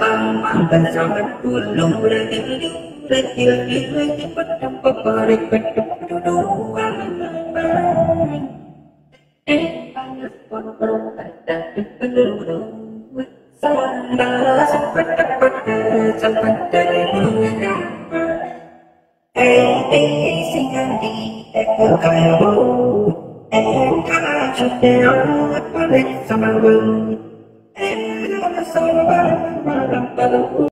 tăng tăng tăng sang tăng tu lòng lê tinh lưu lê kia kia lê tinh bất trong bất bờ lê bất trong tu tu an em anh con con tại đạt được bất lưu đâu sang đã sang bất đắc bất đề sang bất đề em đi sinh anh đi em yêu cài bố em khá cho đeo bất bất lên sang bằng em đã sang bằng Thank you.